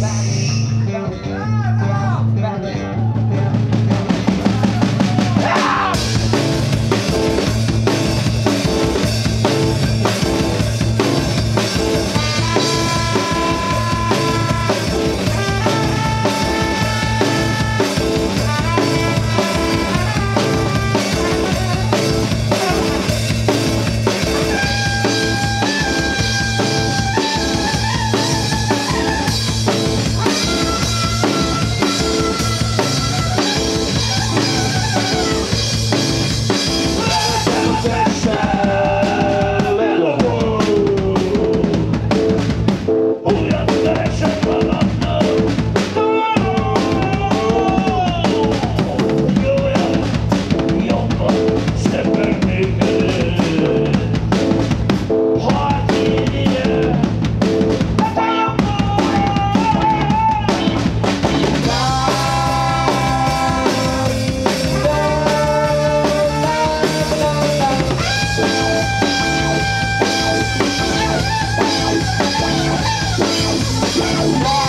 back. Whoa.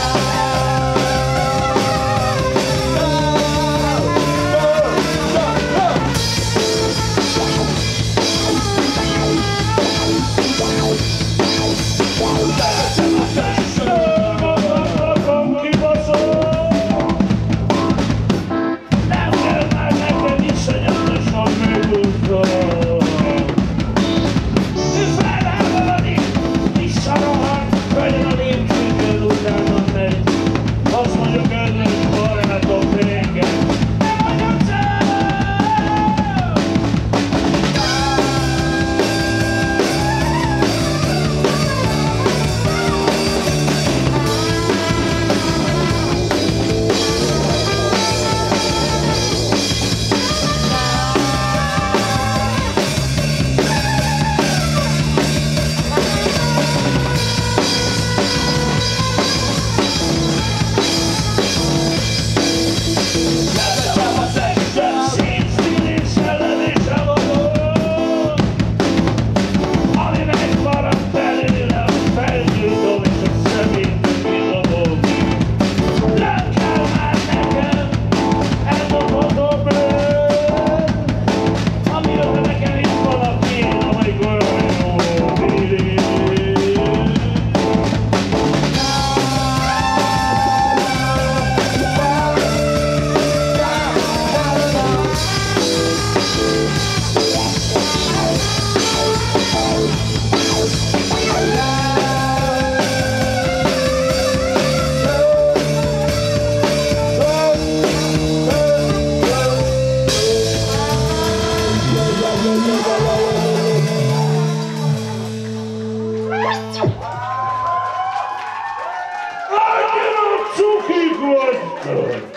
Cukik vagytok!